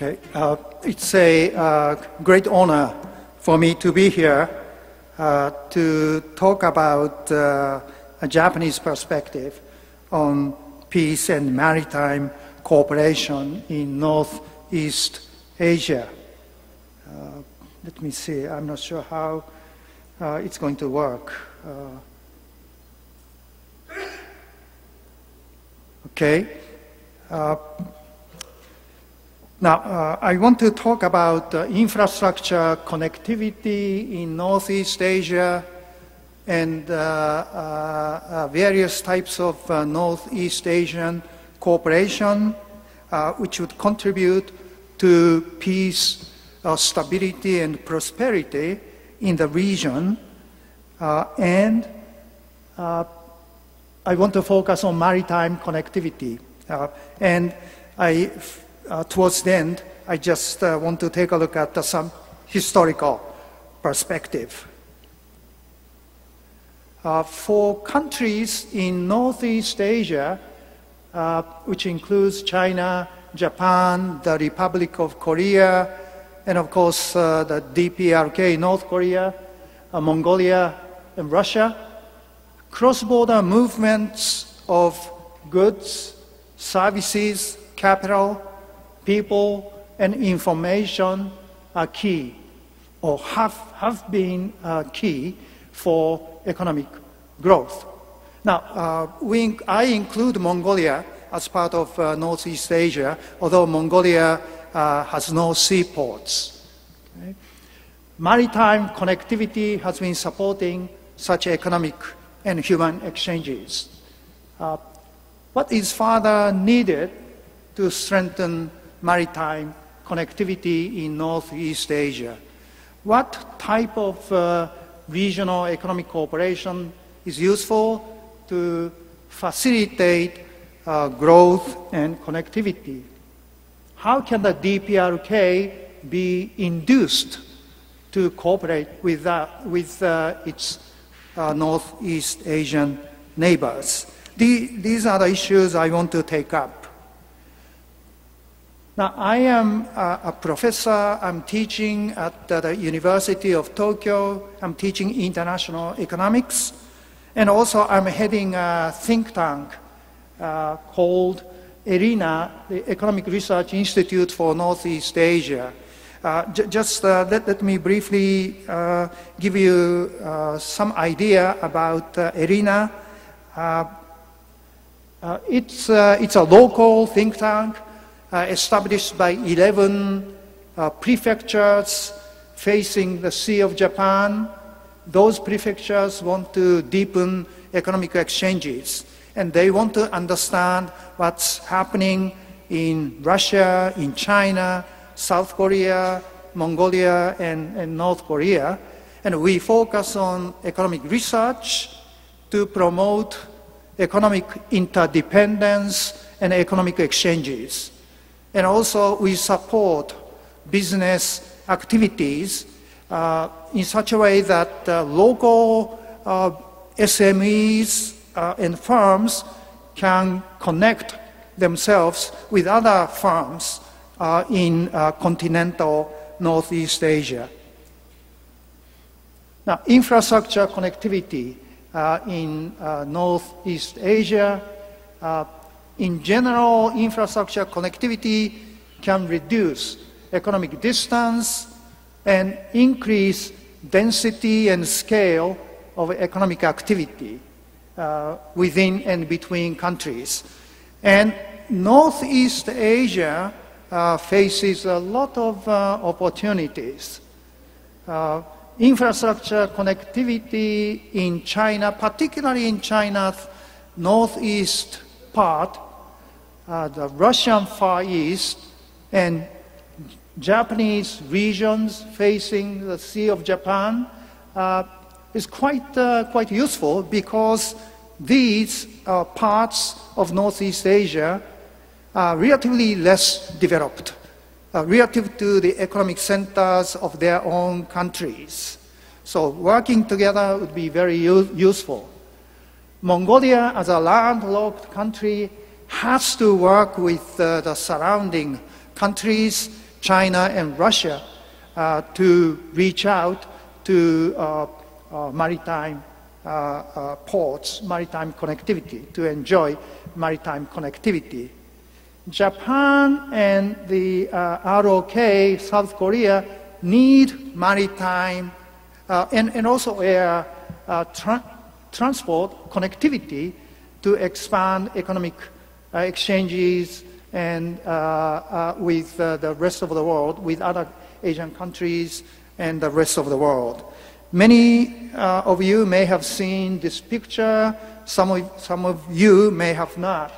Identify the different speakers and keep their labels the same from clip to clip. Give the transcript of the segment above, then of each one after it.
Speaker 1: Okay, uh, it's a uh, great honor for me to be here uh, to talk about uh, a Japanese perspective on peace and maritime cooperation in Northeast Asia. Uh, let me see, I'm not sure how uh, it's going to work. okay. Now, uh, I want to talk about uh, infrastructure connectivity in Northeast Asia and uh, uh, uh various types of uh, Northeast Asian cooperation, which would contribute to peace, stability, and prosperity in the region. and I want to focus on maritime connectivity. and I uh, towards the end, I just uh, want to take a look at uh, some historical perspective. Uh, for countries in Northeast Asia, uh, which includes China, Japan, the Republic of Korea, and of course uh, the DPRK, North Korea, Mongolia, and Russia, cross-border movements of goods, services, capital, people and information are key or have, have been uh, key for economic growth. Now, uh, we, I include Mongolia as part of uh, Northeast Asia, although Mongolia uh, has no seaports. Okay? Maritime connectivity has been supporting such economic and human exchanges. Uh, what is further needed to strengthen maritime connectivity in Northeast Asia. What type of uh, regional economic cooperation is useful to facilitate uh, growth and connectivity? How can the DPRK be induced to cooperate with, uh, with its uh, Northeast Asian neighbors? The, these are the issues I want to take up. Now, I am a, a professor. I'm teaching at the University of Tokyo. I'm teaching international economics. And also, I'm heading a think tank uh, called ERINA, the Economic Research Institute for Northeast Asia. Uh, just uh, let, let, me briefly uh, give you uh, some idea about uh, ERINA. Uh, it's, it's a local think tank uh, established by 11 uh, prefectures facing the Sea of Japan. Those prefectures want to deepen economic exchanges and they want to understand what's happening in Russia, in China, South Korea, Mongolia, and, and, North Korea. And we focus on economic research to promote economic interdependence and economic exchanges. And also, we support business activities uh, in such a way that uh, local uh, SMEs uh, and firms can connect themselves with other firms uh, in uh, continental Northeast Asia. Now, infrastructure connectivity in Northeast Asia in general, infrastructure connectivity can reduce economic distance and increase density and scale of economic activity uh, within and between countries. And Northeast Asia uh, faces a lot of uh, opportunities. Uh, infrastructure connectivity in China, particularly in China's northeast part, uh, the Russian Far East and Japanese regions facing the Sea of Japan uh, is quite, uh, quite useful because these uh, parts of Northeast Asia are relatively less developed uh, relative to the economic centers of their own countries. So working together would be very useful. Mongolia, as a landlocked country, has to work with uh, the surrounding countries China and Russia uh, to reach out to uh, uh, maritime uh, uh, ports, maritime connectivity, to enjoy maritime connectivity. Japan and the ROK, South Korea, need maritime and, and also air tra transport connectivity to expand economic exchanges and with the rest of the world, with other Asian countries and the rest of the world. Many uh, of you may have seen this picture. Some of, some of you may have not.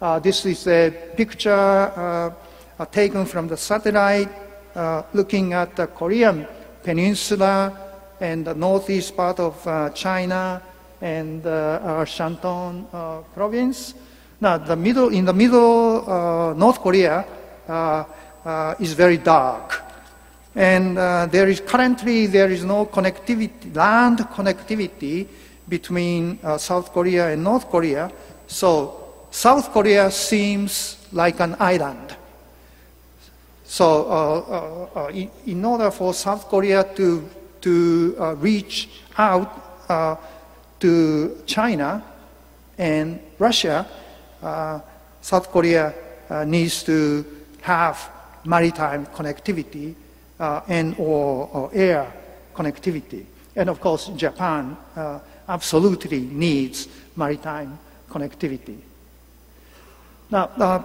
Speaker 1: Uh, this is a picture uh, uh taken from the satellite uh, looking at the Korean peninsula and the northeast part of uh, China and our Shantung province. Now, the middle, in the middle, North Korea is very dark. And uh, there is currently there is no connectivity, land connectivity between uh, South Korea and North Korea. So South Korea seems like an island. So uh, uh, uh in, in, order for South Korea to to uh, reach out to China and Russia, South Korea needs to have maritime connectivity uh, and or, or, air connectivity. And of course, Japan uh, absolutely needs maritime connectivity. Now, uh,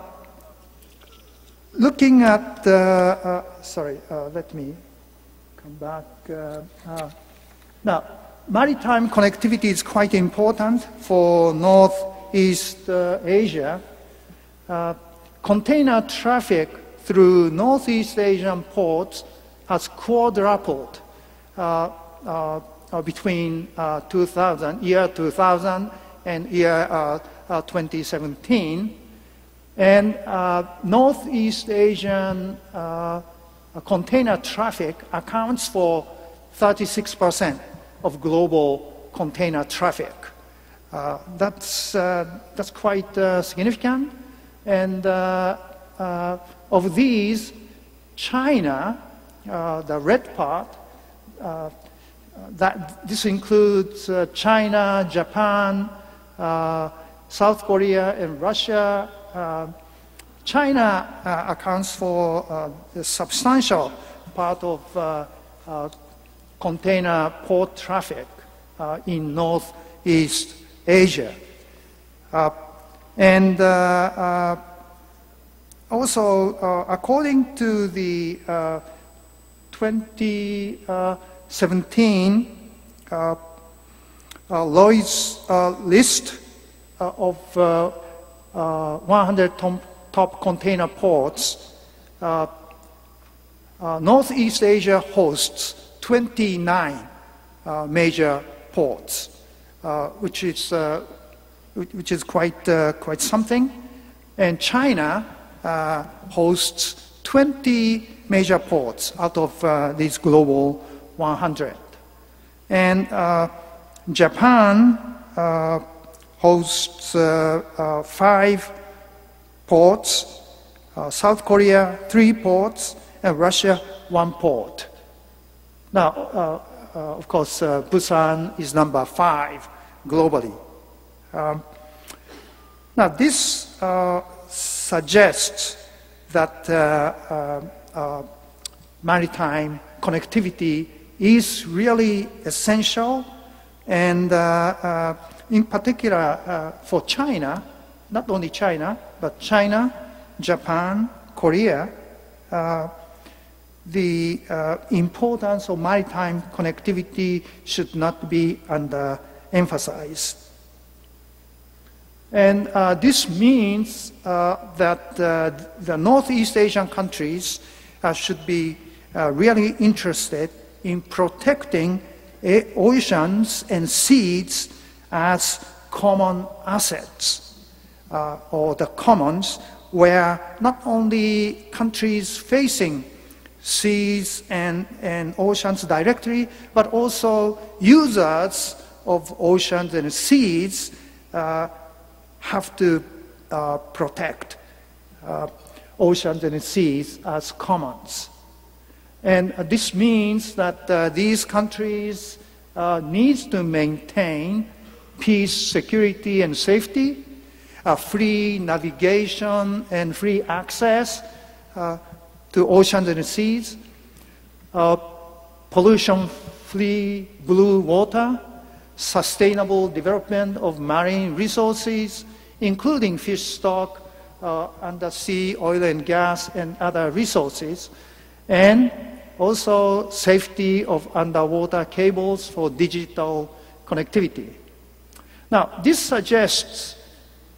Speaker 1: looking at the, uh, sorry, uh, let me come back. Uh, now, maritime connectivity is quite important for Northeast Asia. container traffic through Northeast Asian ports has quadrupled uh, uh, uh between uh, 2000, year 2000 and year uh, 2017. And Northeast Asian container traffic accounts for 36% of global container traffic. Uh, that's, uh, that's quite uh, significant. And of these, China uh, the red part, uh, that this includes uh, China, Japan, South Korea, and Russia. China accounts for a substantial part of container port traffic in Northeast Asia. Uh, and uh, uh, also, according to the 2017 uh, uh, Lloyd's uh, list of 100 top, top, container ports, Northeast Asia hosts 29 major ports, which is which is quite quite something, and China hosts 20 major ports out of uh, these global 100. And uh, Japan uh, hosts uh, uh, five ports, uh, South Korea, three ports, and Russia, one port. Now, of course, Busan is number five globally. Um, now, this suggests that uh, maritime connectivity is really essential, and uh, uh, in particular for China, not only China, but China, Japan, Korea, the uh, importance of maritime connectivity should not be underemphasized. And uh, this means uh, that the Northeast Asian countries uh, should be uh, really interested in protecting oceans and seas as common assets uh, or the commons where not only countries facing seas and, and oceans directly, but also users of oceans and seas uh, have to uh, protect. Uh, oceans and seas as commons. And uh, this means that uh, these countries uh, need to maintain peace, security, and safety, free navigation and free access to oceans and seas, uh, pollution-free blue water, sustainable development of marine resources, including fish stock, uh, undersea oil and gas, and other resources, and also safety of underwater cables for digital connectivity. Now, this suggests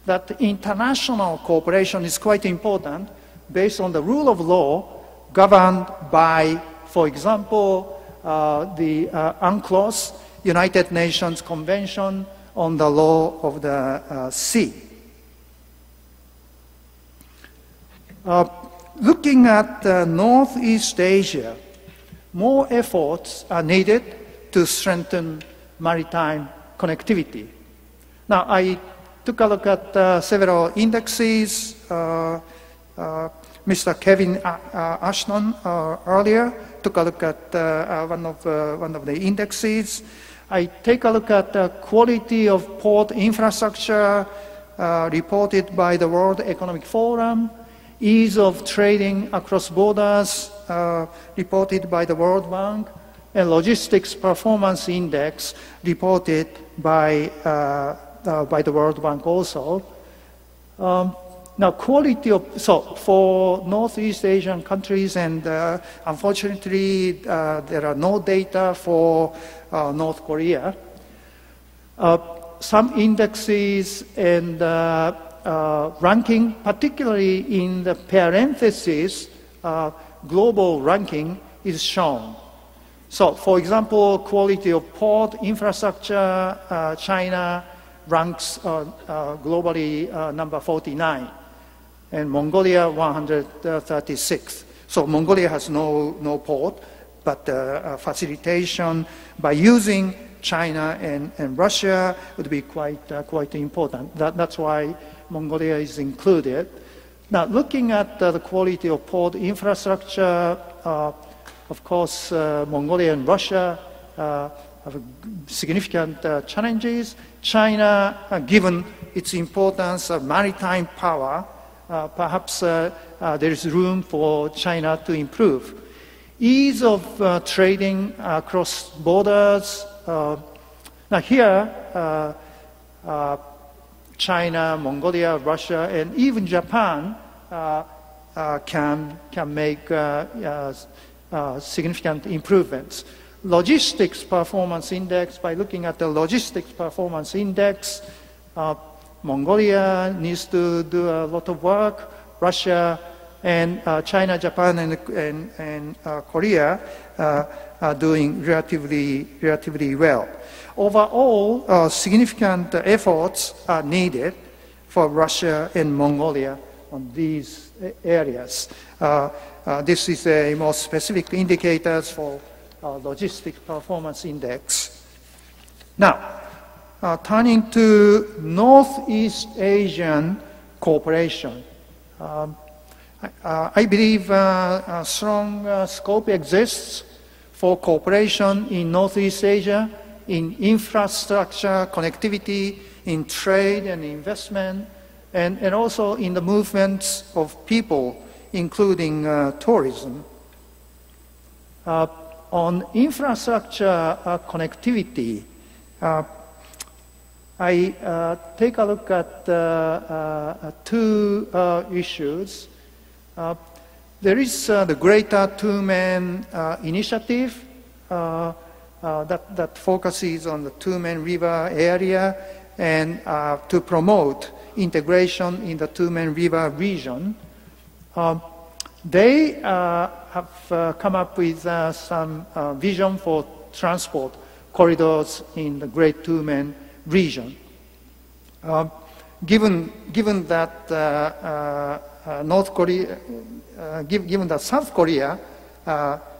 Speaker 1: that international cooperation is quite important based on the rule of law governed by, for example, uh, the uh, UNCLOS, United Nations Convention on the Law of the uh, Sea. Uh, looking at uh, Northeast Asia, more efforts are needed to strengthen maritime connectivity. Now, I took a look at uh, several indexes. Uh, uh, Mr. Kevin uh, uh, Ashton uh, earlier took a look at one, of, one of the indexes. I take a look at the quality of port infrastructure reported by the World Economic Forum, ease of trading across borders reported by the World Bank, and logistics performance index reported by uh, by the World Bank also. Um, now, quality of, so for Northeast Asian countries, and uh, unfortunately, uh, there are no data for uh, North Korea. Uh, some indexes and uh, ranking, particularly in the parentheses, global ranking is shown. So, for example, quality of port infrastructure, China ranks uh, uh, globally uh, number 49, and Mongolia 136. So Mongolia has no, no port, but facilitation by using China and, and Russia would be quite, uh, quite important. That, that's why Mongolia is included. Now, looking at uh, the quality of port infrastructure, uh, of course, Mongolia and Russia have significant uh, challenges. China, uh, given its importance of maritime power, uh, Uh, perhaps uh, uh, there is room for China to improve. Ease of uh, trading across borders. Uh, now here, uh, China, Mongolia, Russia, and even Japan can, can make significant improvements logistics performance index, by looking at the logistics performance index, uh, Mongolia needs to do a lot of work, Russia and uh, China, Japan, and, and, and uh, Korea uh, are doing relatively, relatively well. Overall, uh, significant efforts are needed for Russia and Mongolia on these areas. Uh, this is a more specific indicators for uh, logistics performance index. Now, uh, turning to Northeast Asian cooperation. Um, I, I, believe uh, a strong uh, scope exists for cooperation in Northeast Asia in infrastructure, connectivity, in trade and investment, and, and also in the movements of people, including uh, tourism. Uh, on infrastructure uh, connectivity, uh, I uh, take a look at uh, uh, two uh, issues. there is the Greater Tumen initiative that, that focuses on the Tumen River area and to promote integration in the Tumen River region. Um, they uh, have uh, come up with uh, some uh, vision for transport corridors in the Great Tumen region. Um, given, given that uh, uh, North Korea, give, given that South Korea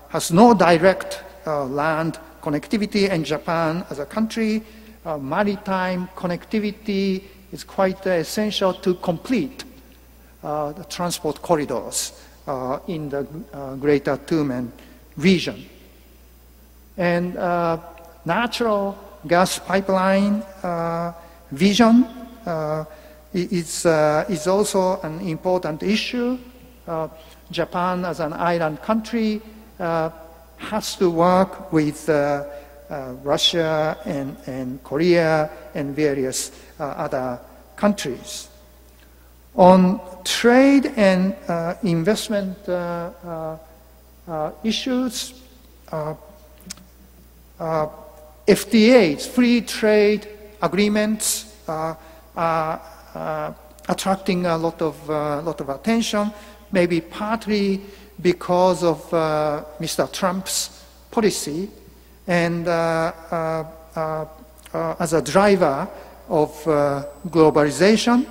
Speaker 1: has no direct land connectivity and Japan as a country, maritime connectivity is quite essential to complete uh, the transport corridors uh, in the uh, greater Tumen region. And uh, natural gas pipeline uh, vision uh, is, is also an important issue. Japan, as an island country, has to work with Russia and, and Korea and various other countries. On trade and uh, investment uh, uh, uh issues, uh, FTAs, free trade agreements, are attracting a lot of, lot of attention, maybe partly because of Mr. Trump's policy and as a driver of globalization.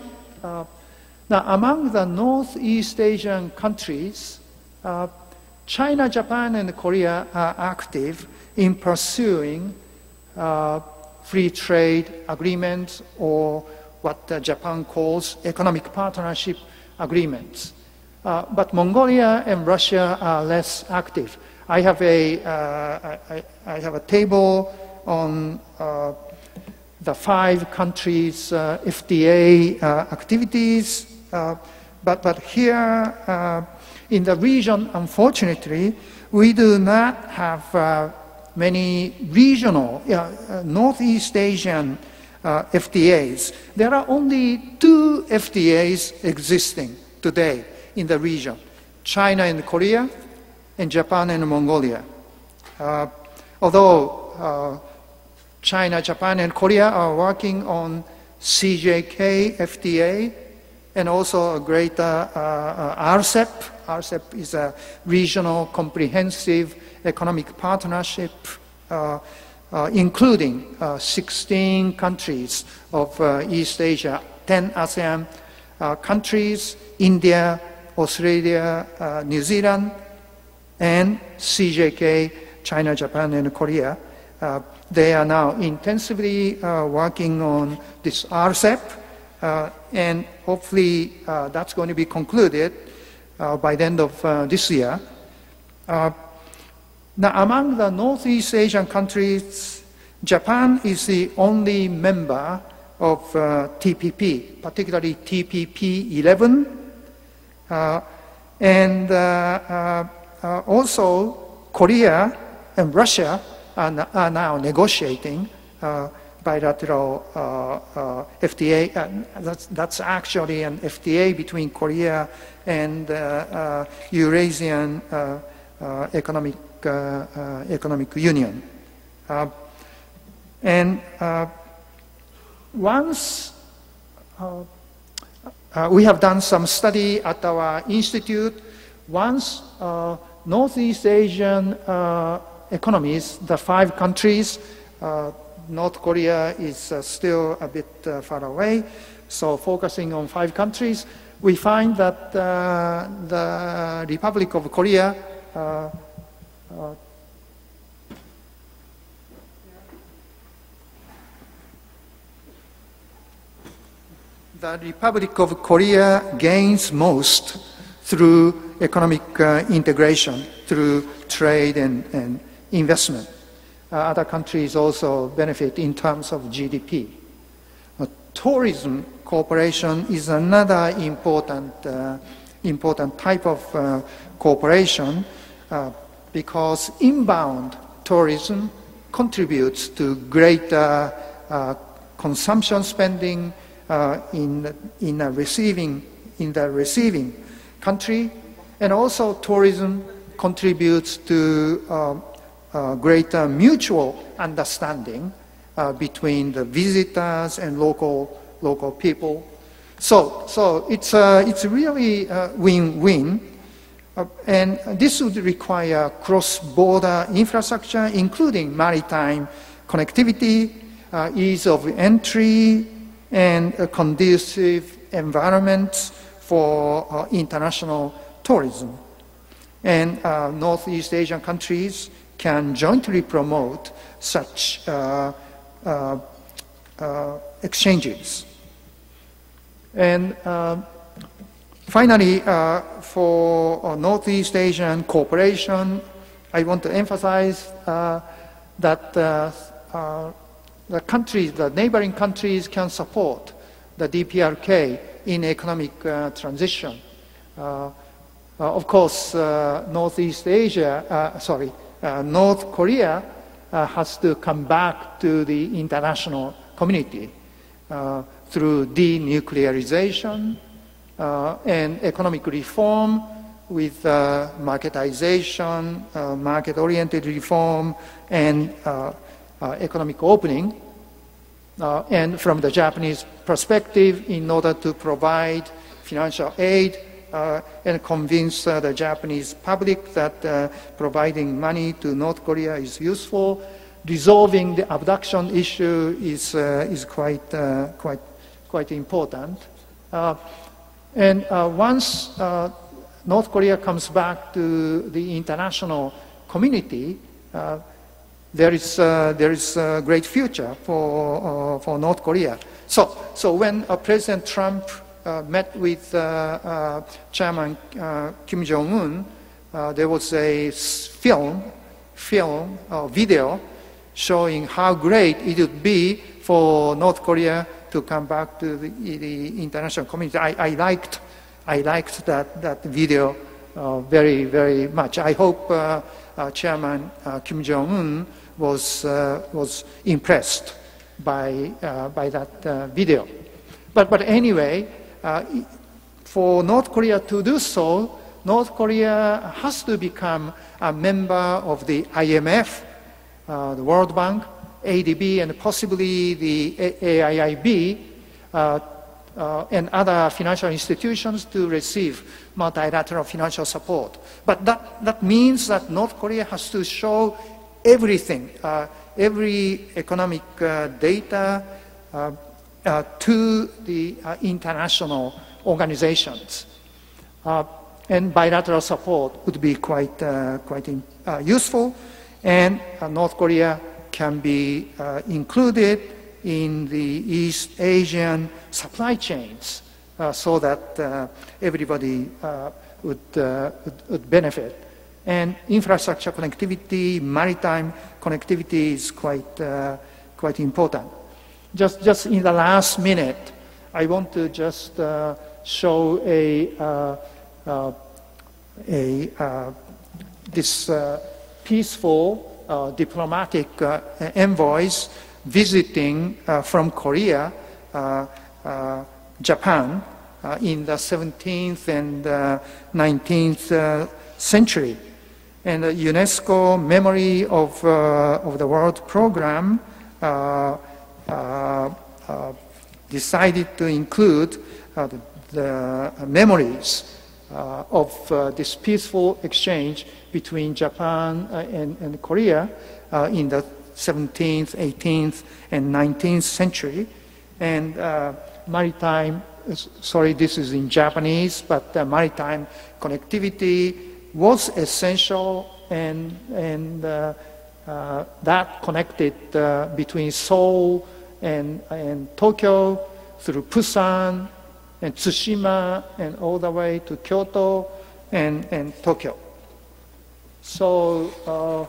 Speaker 1: Now, among the Northeast Asian countries, uh, China, Japan, and Korea are active in pursuing uh, free trade agreements or what uh, Japan calls economic partnership agreements. Uh, but Mongolia and Russia are less active. I have a, uh, I, I, have a table on uh, the five countries' FTA activities but, but here in the region, unfortunately, we do not have many regional, Northeast Asian FTAs. There are only two FTAs existing today in the region, China and Korea, and Japan and Mongolia. Uh, although uh, China, Japan, and Korea are working on CJK FTA, and also a greater uh, uh RCEP. RCEP is a regional comprehensive economic partnership uh, uh, including 16 countries of East Asia, 10 ASEAN countries, India, Australia, New Zealand, and CJK, China, Japan, and Korea. Uh, they are now intensively uh, working on this RCEP, uh, and hopefully uh, that's going to be concluded uh, by the end of this year. Now, among the Northeast Asian countries, Japan is the only member of TPP, particularly TPP 11. and also, Korea and Russia are, are now negotiating uh, bilateral uh, uh, FTA. That's, that's, actually an FTA between Korea and uh, Eurasian Uh, economic, uh, uh, Economic Union. and once we have done some study at our institute, once Northeast Asian economies, the five countries, uh, North Korea is uh, still a bit uh, far away. So focusing on five countries, we find that uh, the Republic of Korea uh, uh, the Republic of Korea gains most through economic uh, integration, through trade and, and investment. Uh, other countries also benefit in terms of GDP. Uh, tourism cooperation is another important, uh, important type of cooperation because inbound tourism contributes to greater uh, consumption spending uh, in, in, a receiving, in the receiving country, and also tourism contributes to uh, greater mutual understanding uh, between the visitors and local, local people. So, so it's, uh, it's really win-win. Uh, and this would require cross-border infrastructure, including maritime connectivity, uh, ease of entry, and a conducive environment for uh, international tourism. And Northeast Asian countries can jointly promote such uh, uh, uh exchanges. And uh, Finally, uh, for uh, Northeast Asian cooperation, I want to emphasize uh, that uh, uh, the countries, the neighboring countries can support the DPRK in economic uh, transition. of course, Northeast Asia, sorry, North Korea has to come back to the international community through denuclearization and economic reform with uh, marketization, uh, market-oriented reform, and uh, uh, economic opening. Uh, and from the Japanese perspective, in order to provide financial aid and convince the Japanese public that providing money to North Korea is useful, resolving the abduction issue is, is quite, quite, quite important. And once North Korea comes back to the international community, uh, there is, uh, there is a great future for, uh, for North Korea. So, so when uh, President Trump uh, met with uh, Chairman Kim Jong-un, there was a film, film video showing how great it would be for North Korea to come back to the, the international community. I, I liked I liked that, that video uh, very, very much. I hope uh, uh, Chairman uh, Kim Jong-un was, uh, was impressed by, uh, by that video. But, but anyway, for North Korea to do so, North Korea has to become a member of the IMF, the World Bank, ADB, and possibly the AIIB uh, and other financial institutions to receive multilateral financial support. But that, that means that North Korea has to show everything, uh, every economic uh, data uh, uh, to the uh, international organizations. and bilateral support would be quite, quite useful, and North Korea can be included in the East Asian supply chains uh, so that uh, everybody uh, would, uh, would, would, benefit. And infrastructure connectivity, maritime connectivity is quite, uh, quite important. Just, just in the last minute, I want to just uh, show a, a this peaceful Uh, diplomatic uh, envoys visiting uh, from Korea, uh, uh, Japan, uh, in the 17th and 19th century. And the UNESCO Memory of, of the World program decided to include the, the, memories uh, of uh, this peaceful exchange between Japan uh, and, and, Korea in the 17th, 18th, and 19th century. And uh, maritime, sorry, this is in Japanese, but uh, maritime connectivity was essential and, and uh, uh that connected uh, between Seoul and, and Tokyo through Busan and Tsushima and all the way to Kyoto and, and Tokyo. So uh,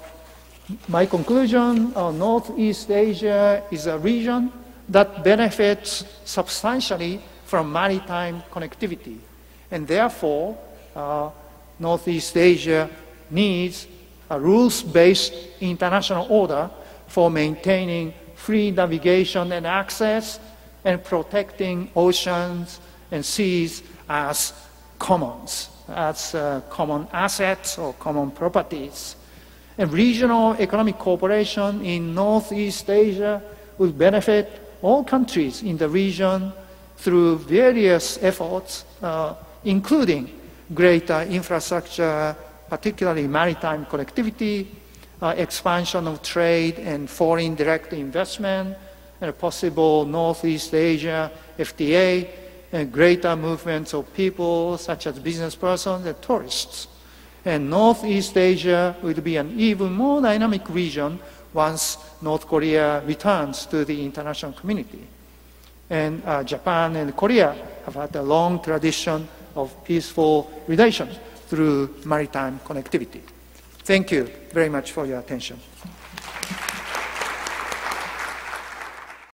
Speaker 1: my conclusion, uh, Northeast Asia is a region that benefits substantially from maritime connectivity. And therefore, uh, Northeast Asia needs a rules-based international order for maintaining free navigation and access and protecting oceans and seas as commons, as uh, common assets or common properties. And regional economic cooperation in Northeast Asia will benefit all countries in the region through various efforts, uh, including greater infrastructure, particularly maritime connectivity, uh, expansion of trade and foreign direct investment, and a possible Northeast Asia FTA, and greater movements of people such as business persons and tourists. And Northeast Asia will be an even more dynamic region once North Korea returns to the international community. And uh, Japan and Korea have had a long tradition of peaceful relations through maritime connectivity. Thank you very much for your attention.